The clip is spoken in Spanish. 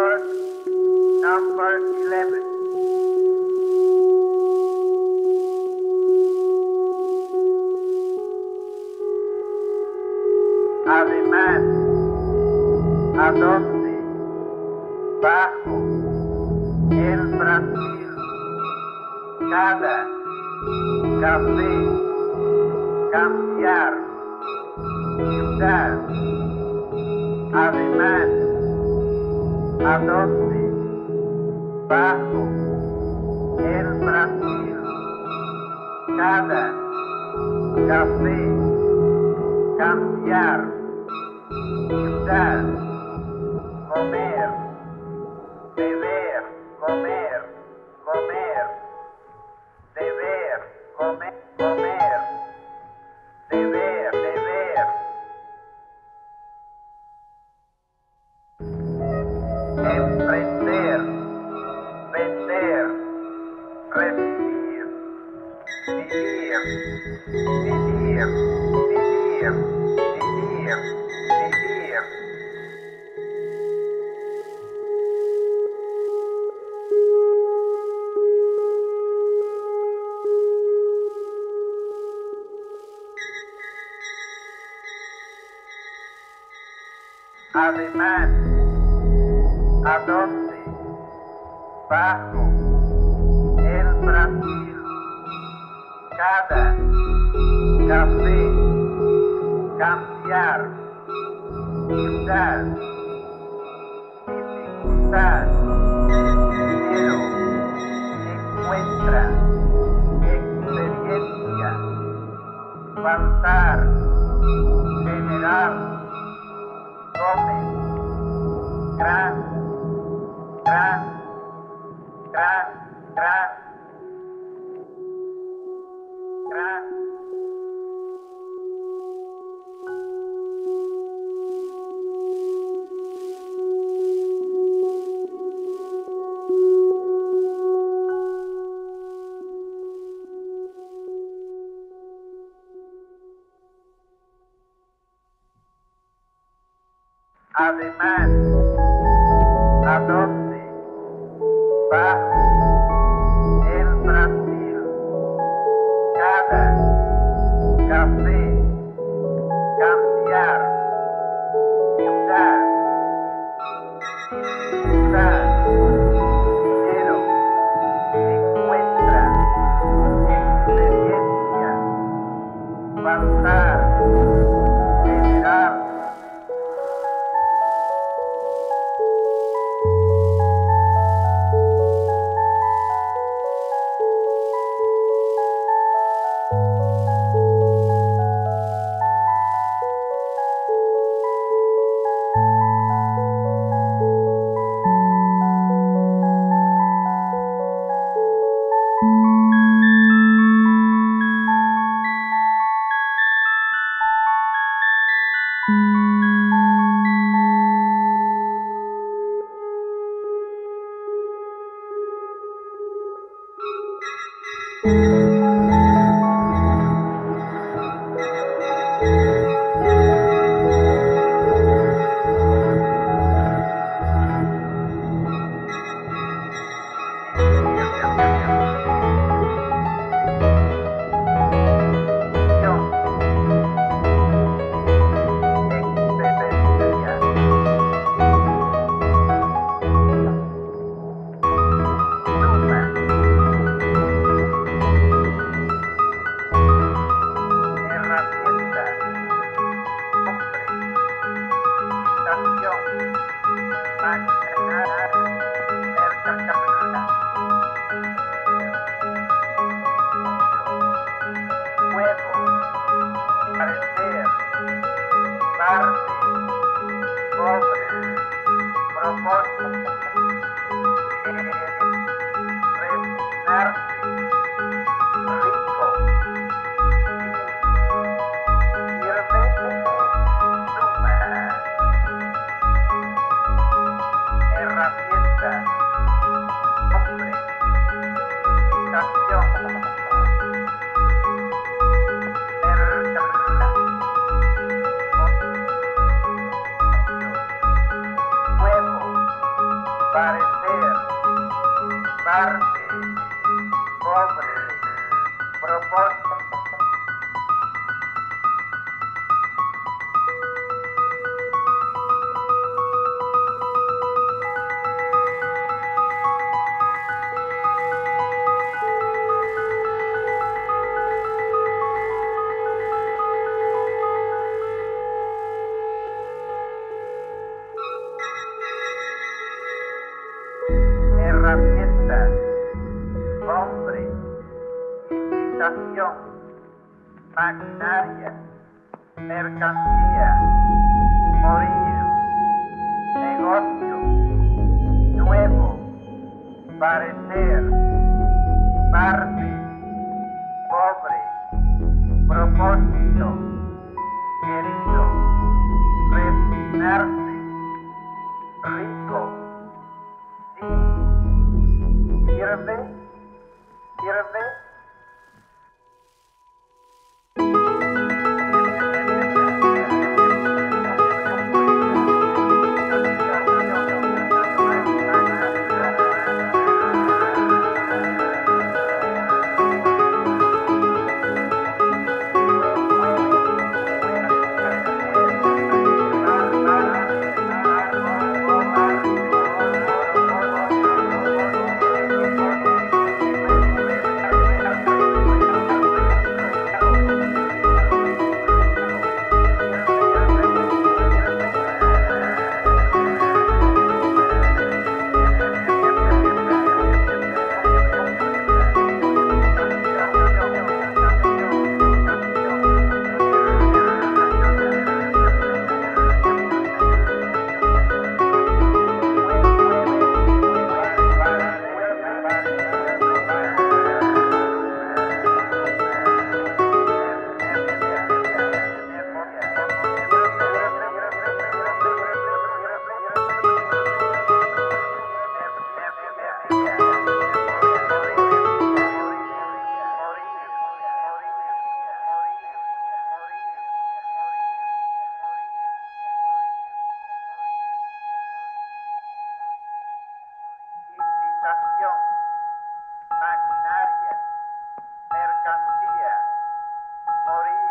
Number 11. Además, a donde, bajo, el Brasil, cambiar, ciudad, además, a bajo, el Brasil, cada café, cambiar, ciudad, Vivia, vivia, vivia, vivia. Alimente, adote, barro, el Brasil. Café, cambiar, ciudad, dificultad, dinero, encuentra, experiencia, faltar, generar, gran, gran, gran, propósito, tornar-se pobre. Maquinaria, mercancía, morir, negocio, nuevo, parecer, parte, Incitación, maquinaria, mercancía, morir,